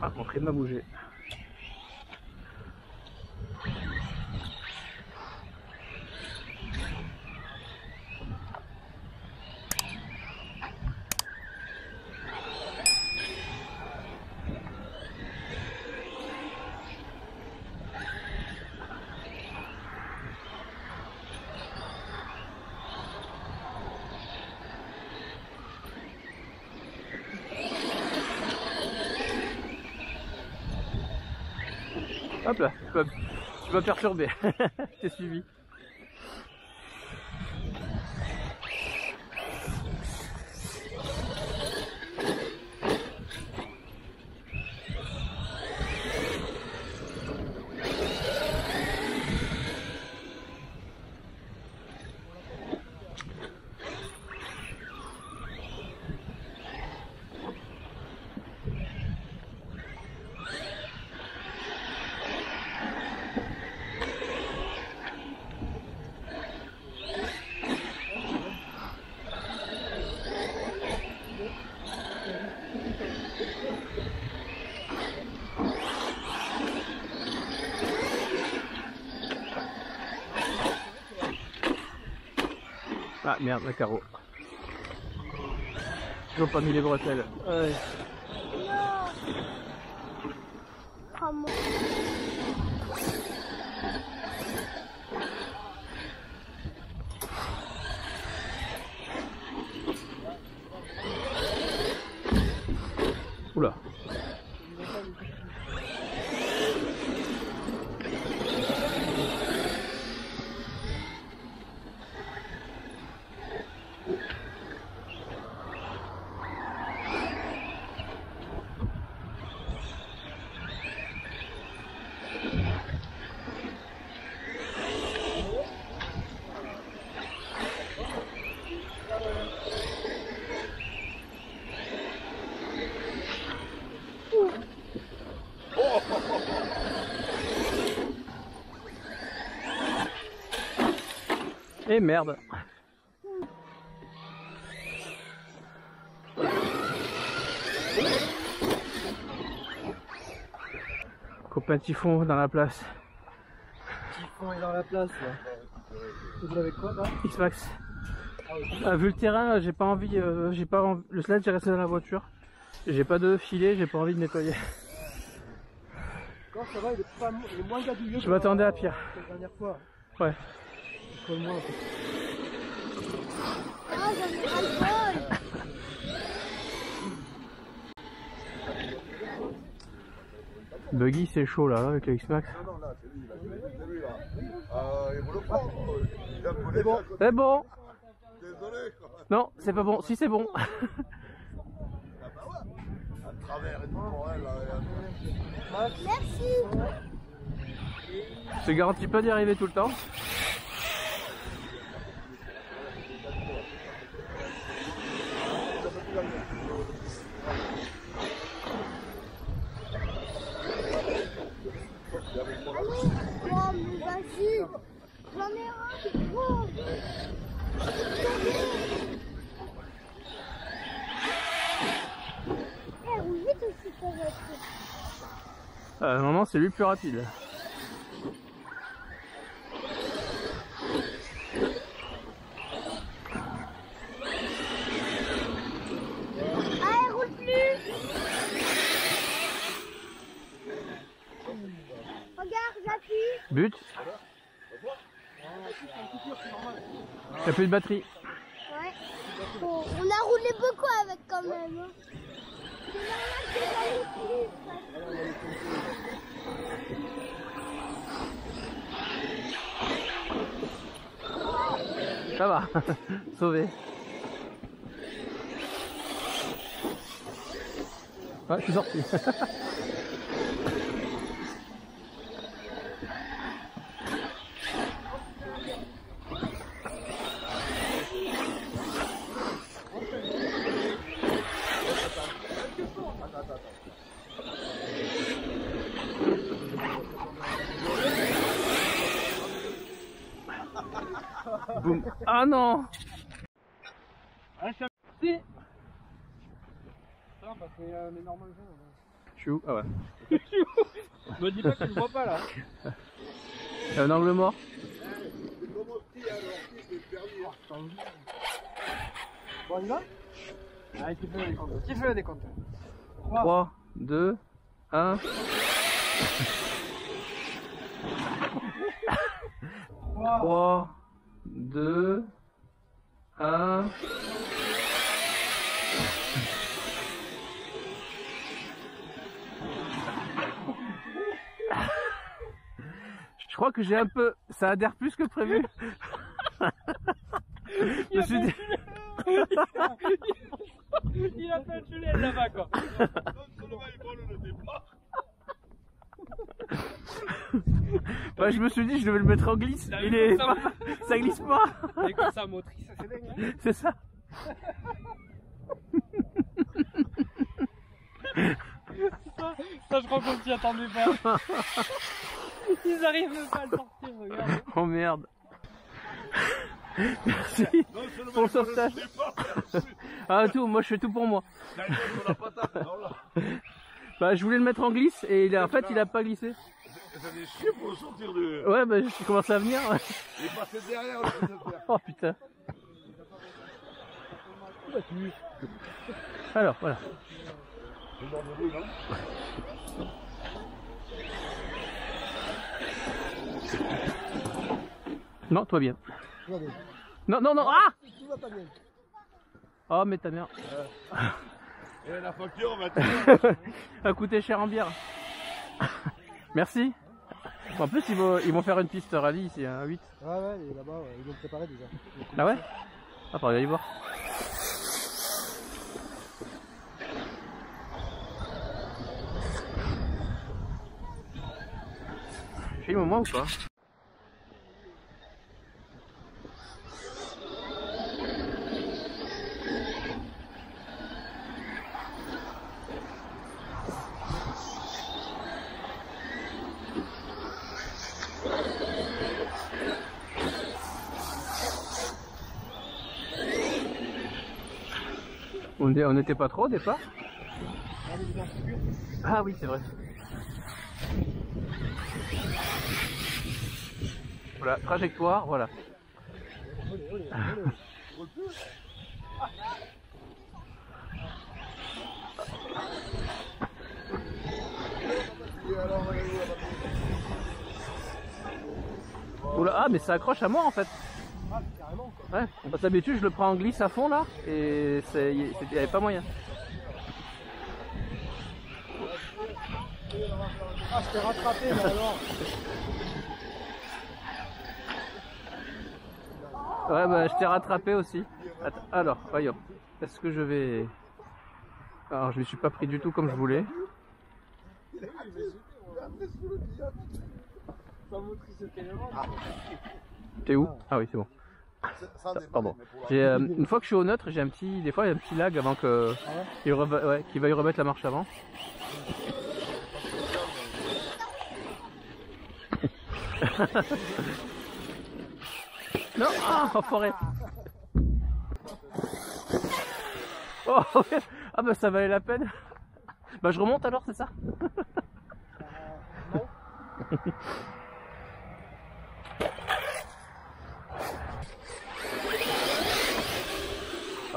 Ah, mon train m'a bougé. Hop là, tu vas, Je t'ai suivi. Ah merde, le carreau. Ils ont pas mis les bretelles. Ouais. Comment Oula. Merde. Copain typhon dans la place. Typhon est dans la place là. Vous avez quoi là X-Max. Ah, vu le terrain, j'ai pas envie, euh, j'ai pas envie- le sled j'ai resté dans la voiture. J'ai pas de filet, j'ai pas envie de nettoyer. Quand ça va, il est, pas, mo- il est moins gadouilleux Je m'attendais à pire. La dernière fois. Ouais. Moins. en fait. Ah, j'en ai ras le bol Buggy c'est chaud là avec le X-Max. Non, non, là, c'est lui, là, c'est lui, c'est là. Euh, il faut le prendre. Collé bon. C'est bon Désolé, quoi. Non, c'est pas bon. Si c'est bon. Ah, bah ouais. À travers et tout pour elle, là. Merci Je te garantis pas d'y arriver tout le temps. Oh, mais vas-y J'en ai ras le bol Eh, roule vite aussi ta voiture Euh, non, non, c'est lui le plus rapide. Ah, elle roule plus Regarde, j'appuie But. T'as plus de batterie. Ouais. Bon, on a roulé beaucoup avec quand même. hein. Ça va. Sauvé. Ouais, je suis sorti. Ah non Si parce qu'il y a un énorme jeu. Je suis où? Ah ouais. Me dis pas que tu le vois pas là. Il y a un angle mort. C'est. Bon, on y va? Allez, qui fait le décompte Qui fait le décompte? 3, 2, 1. 3, 2, 1. Je crois que j'ai un peu. Ça adhère plus que prévu. Je me suis dit. Il a fait le là-bas quoi. Seulement, il vole le départ. Bah, je me suis dit, je devais le mettre en glisse. Il est pas- Ça glisse pas. Et comme ça, motrice, c'est dingue. hein. C'est ça. Ça, ça, je crois qu'on s'y attendait pas. Ils arrivent même pas à le sortir, regarde. Oh merde. Merci. Non Pour le sauvetage. Ah, tout, moi je fais tout pour moi. Bah, je voulais le mettre en glisse et il a- en fait, il a pas glissé. Ça fait chier pour le sortir de. Ouais, bah, je commence à venir. Il est passé derrière le. Oh putain. Alors, voilà. Non toi bien. Non, non, non. Ah. Oh, mais ta mère. Et la facture, on va coûté cher en bière. Merci. En plus, ils vont, ils vont faire une piste rallye ici, un 8. Ouais, ouais, et là-bas, ouais, ils vont préparer déjà. Ah ouais? Ah, faudrait aller voir. Filme moi ou pas? On n'était pas trop au départ Ah oui, c'est vrai. Voilà, trajectoire, voilà. Oula, ah mais ça accroche à moi en fait. Carrément, quoi. Ouais, parce d'habitude je le prends en glisse à fond là et il n'y avait pas moyen. Ah, je t'ai rattrapé, mais alors. Ouais, bah je t'ai rattrapé aussi. Attends, alors, voyons. Est-ce que je vais. Alors, je me suis pas pris du tout comme je voulais. T'es où? Ah oui, c'est bon. Ça Pardon. euh, une fois que je suis au neutre, j'ai un petit. Des fois, il y a un petit lag avant que. Ah ouais il reva- ouais, qu'il veuille remettre la marche avant. non Ah, enfoiré Oh, ah bah ça valait la peine. Bah je remonte alors, c'est ça?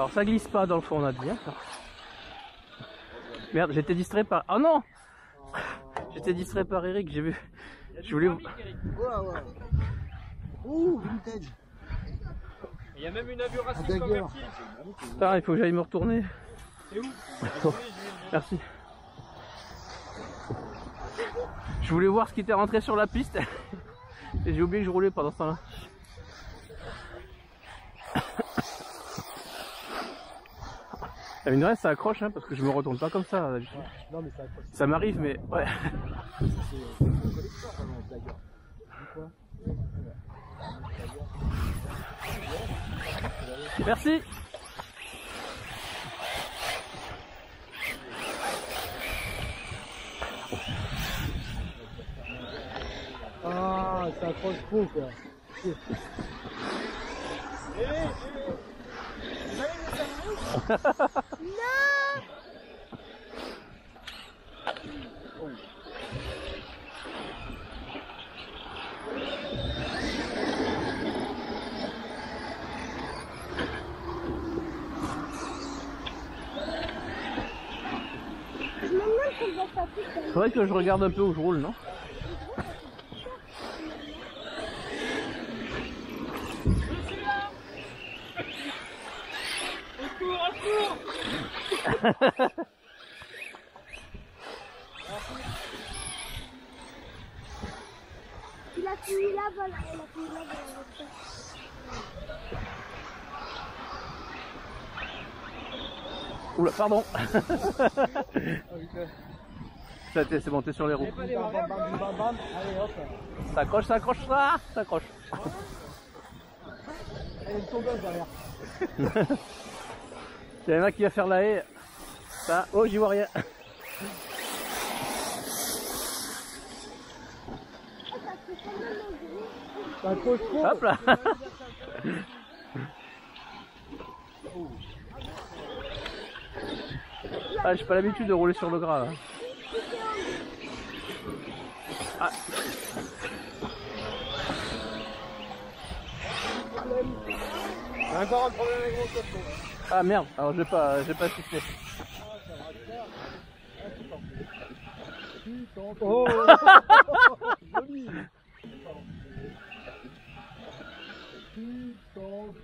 Alors ça glisse pas dans le fond, on a dit. hein. Merde, j'étais distrait par... Oh non J'étais distrait par Eric, j'ai vu. Je voulais... Ouh, vintage. Il y a même une aberration Putain, il faut que j'aille me retourner. C'est où? Merci. Je voulais voir ce qui était rentré sur la piste. Et j'ai oublié que je roulais pendant ce temps-là. La mine de rien, ça accroche, hein, parce que je me retourne pas comme ça. Non, mais ça accroche. Ça m'arrive, mais ouais. Merci. Ah, ça accroche trop, quoi. Non Je me demande si je vais faire plus. C'est vrai que je regarde un peu où je roule, non? Pardon Ça, C'est bon, t'es sur les roues. S'accroche, s'accroche, ça S'accroche. Allez, une tombeuse derrière. Il y en a qui va faire la haie. Ça, oh, j'y vois rien. Hop là Ah, j'ai pas l'habitude de rouler sur le gras. là. Ah. Encore un problème avec mon coton. Ah merde, alors j'ai pas, j'ai pas sifflé. Oh Joli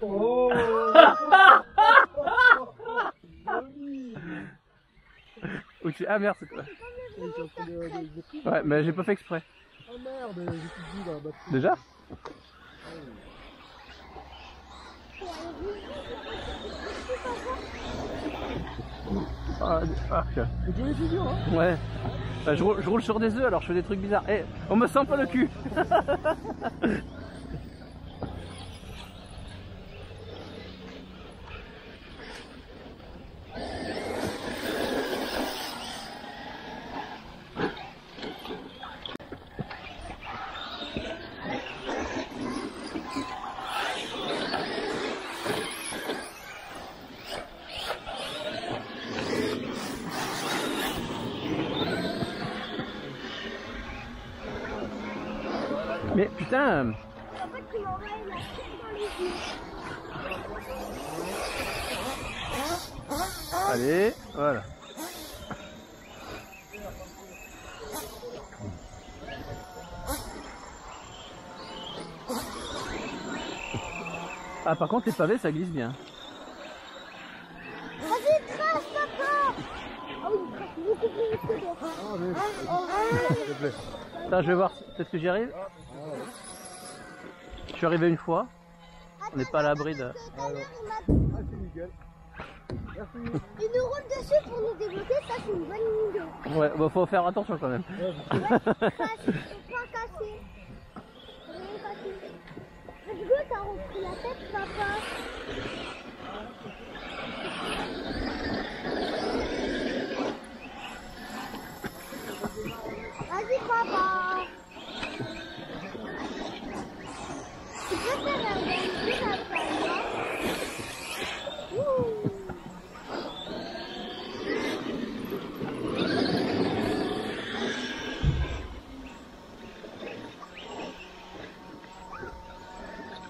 Oh Joli Ou tu- Ah merde, c'est quoi Et j'ai pris des- des- des coups. Ouais, mais j'ai pas fait exprès. Oh merde, j'ai tout dit batterie. Déjà Ah, ah, hein Ouais. Bah, je, roule, je roule sur des œufs alors je fais des trucs bizarres. Eh, on me sent pas le cul Mais putain En fait, tu m'envoies la tête dans les yeux. Allez, voilà. Ah par contre les pavés ça glisse bien. Vas-y, trace, papa Ah oui, trace beaucoup plus vite que toi. Ah, mais, s'il te plaît. Attends, je vais voir, peut-être que j'y arrive. Je suis arrivé une fois, on n'est pas à l'abri de... Il Ah. Merci. nous roule dessus pour nous débloquer, ça c'est une bonne idée. Ouais, bah, faut faire attention quand même. Casse, faut pas casser. Rien casser. Let's go, t'as repris la tête, papa. Vas-y, papa. Tu peux faire un bonjour après moi Ouh.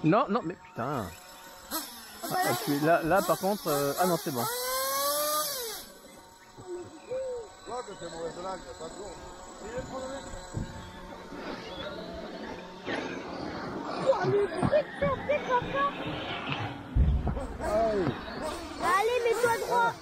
Non, non, mais putain. Ah, là, là par contre... euh, Ah non, c'est bon. Toi, que t'es mauvais là, attention. Il est trop mauvais. Oh, mais pourquoi tu t'en fais, papa Allez. Allez, mets-toi droit.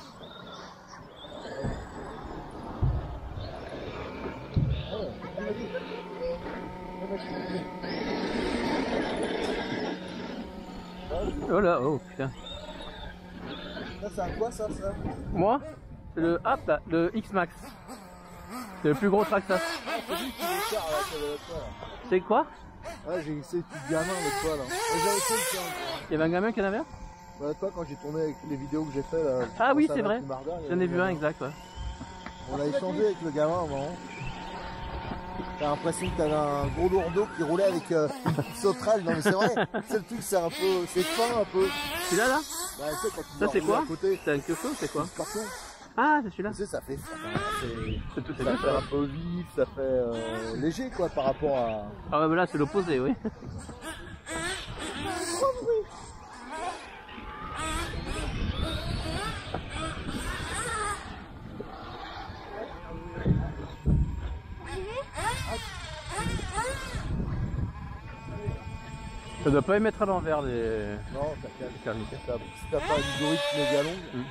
Oh là, oh putain. Ça, c'est un quoi, ça, ça Moi, c'est le hop là, le X-Max. C'est le plus gros Traxxas. C'est lui qui là. C'est quoi Ouais, j'ai essayé tout gamin avec toi, là. J'ai essayé le. Il y avait un gamin qui en avait un Bah, toi, quand j'ai tourné avec les vidéos que j'ai fait, là. Ah oui, c'est vrai. J'en ai vu un, exact, ouais. On a échangé avec le gamin à un moment. T'as l'impression que t'avais un gros lourdeau qui roulait avec euh, une sauterelle. Non mais c'est vrai, c'est le truc, c'est un peu, c'est fin un peu. Celui-là, là Bah, tu sais, quand tu Ça, c'est quoi C'est un queue c'est quoi scorpion. Ah, c'est celui-là Tu sais, ça fait, ça fait, c'est- C'est tout, c'est ça fait un peu vif, ça fait euh, léger quoi par rapport à. Ah ouais, mais là, c'est l'opposé, oui. Ça doit pas émettre à l'envers les, Non, ça calme. Si t'as pas une gorille méga longue. Mm.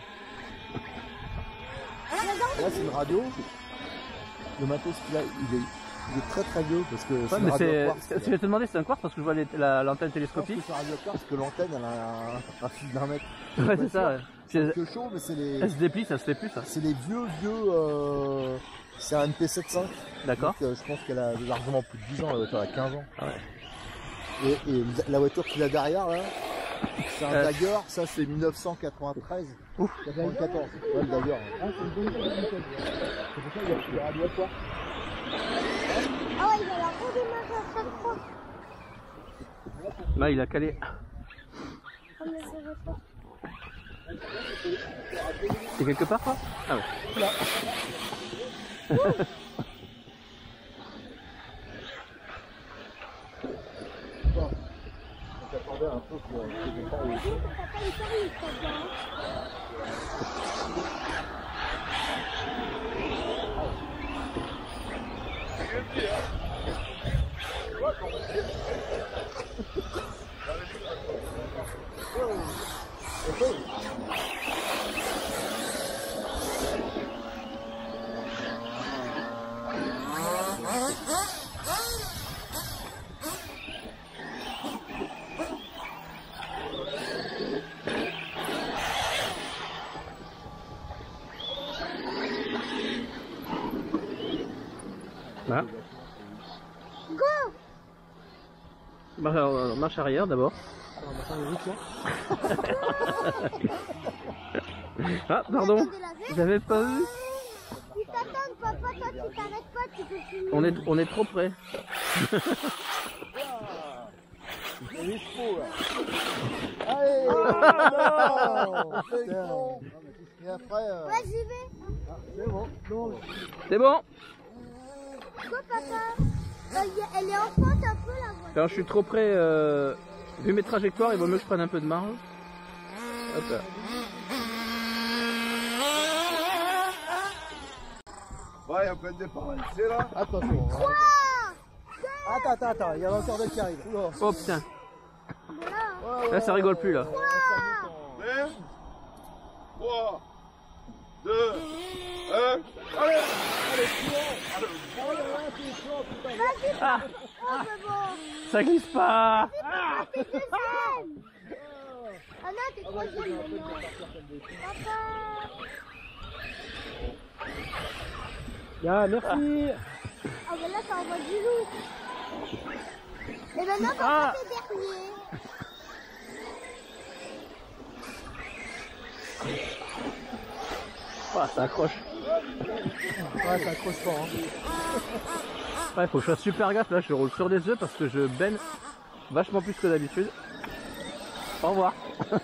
Là, c'est une radio. Le matos qu'il a, il est, il est très très vieux parce que c'est Ouais, mais radio c'est. quartz. c'est- Je vais te demander, c'est un quartz parce que je vois la- l'antenne que télescopique. c'est un radio quartz parce que l'antenne elle a un, fil d'un mètre. Ouais, c'est ça. elle, Que chaud, mais c'est les, elle se déplie, ça se fait plus, ça. c'est les vieux vieux. Euh, c'est un MP75. D'accord. Euh, je pense qu'elle a largement plus de 10 ans, la voiture a 15 ans. Ah ouais. Et, et la voiture qu'il a derrière là, c'est un Euh. Dagger, ça c'est 1993. Ouf. 94. Ouais, le Dagger. Ah, c'est une bonne. C'est pour ça qu'il y a à toi. Ah ouais, il a la redémarrer à chaque fois. Là, il a calé. Ah, pas. C'est quelque part, quoi Ah ouais. On s'attendait un peu pour qu'il y ait des pas au- T'as pas le permis, ça bien. Voilà. Go Marche, euh, marche arrière d'abord. Ah, pardon. J'avais pas vu. Ils t'attendent, papa, toi tu t'arrêtes pas, tu peux filmer. On est, on est trop près. Allez non C'est con. Et après, euh, Ouais, j'y vais. c'est bon. Non, C'est bon. Go, papa. Euh, Elle est en pente un peu, la voiture. Quand je suis trop près, euh, vu mes trajectoires, il vaut mieux que je prenne un peu de marge. Hop là. Ouais, on peut être départ, c'est là. attention. hein. Attends, attends, attends, il y a encore d'autres qui arrivent. Oula. Oh putain. Voilà. Là, ça rigole plus là. Prêt 3, 2, 1. Allez Ah, ça glisse pas. Ah non, t'es troisième maintenant. Ah, merci. Ah, ben là, ça envoie du loup. Et maintenant, Ah. papa, t'es dernier. Ah, ça accroche. Ouais, ça accroche pas. Hein. Ouais, faut que je fasse super gaffe là, je roule sur des œufs parce que je baigne vachement plus que d'habitude. Au revoir.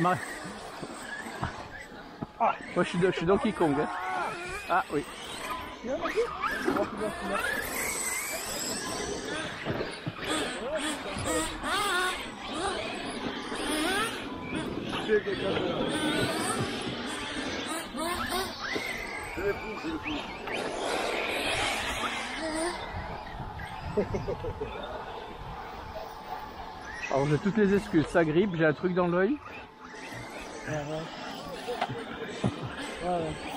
Moi je suis, je suis Donkey hein. Ah oui. Les les. Alors j'ai toutes les excuses, ça grippe, j'ai un truc dans l'œil. Ah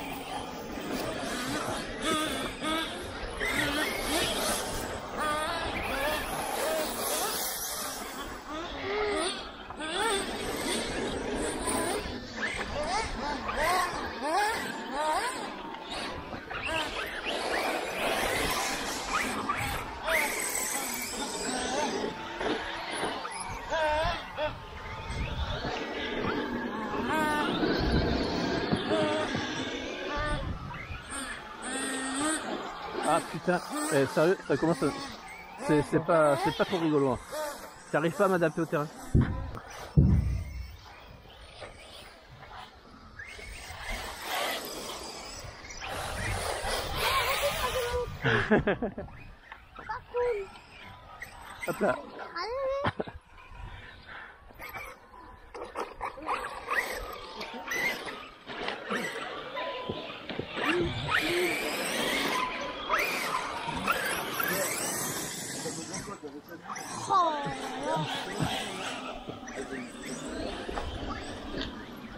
sérieux, ça commence à... C'est pas, c'est pas trop rigolo. Hein. J'arrive pas à m'adapter au terrain. Hop là.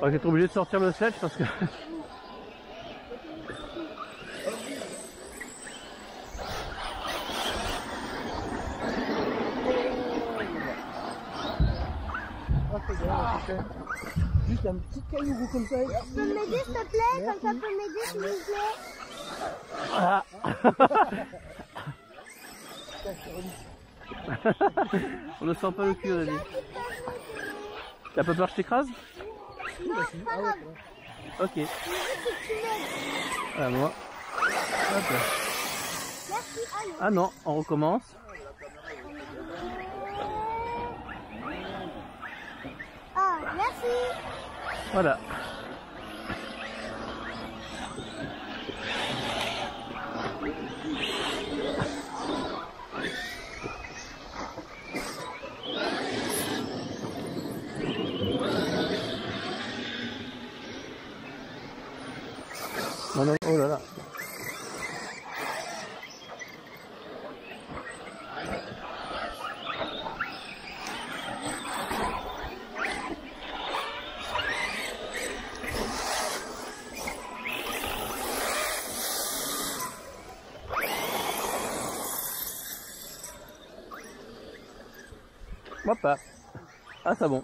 On va être obligé de sortir le sledge parce que... Juste un petit caillou comme ça. Tu peux m'aider s'il te plaît Comme ça, peut m'aider s'il vous plaît? Ah. On ne sent pas le cul, dit. T'as pas peur que je t'écrase? Non, c'est pas grave. Ok. À moi. Hop. Ah non, on recommence. Ah, merci. Voilà. Non, oh là là. Hop. Ah, c'est bon.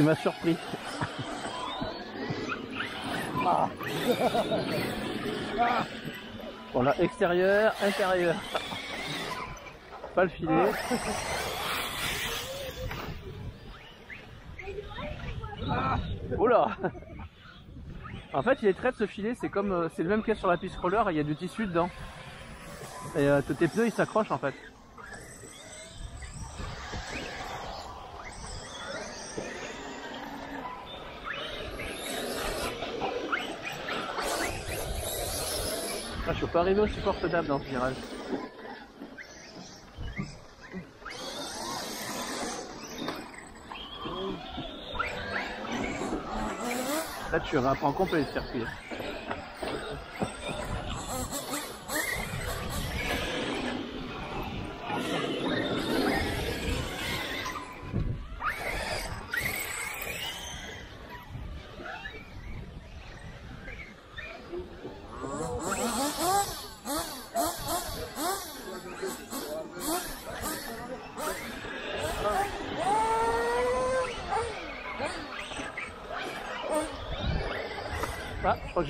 Tu m'as surpris. On a extérieur, intérieur. Pas le filet. Oula En fait, il est très de ce filet, c'est comme euh, c'est le même qu'il sur la piste roller, il y a du tissu dedans. Et euh, tes pneus ils s'accrochent en fait. Pas arriver aussi confortable dans ce virage. Là, tu rapprends complet le circuit.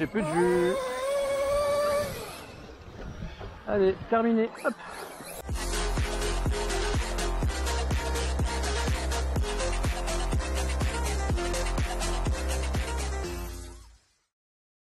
J'ai plus de jus. Allez, terminé. Hop.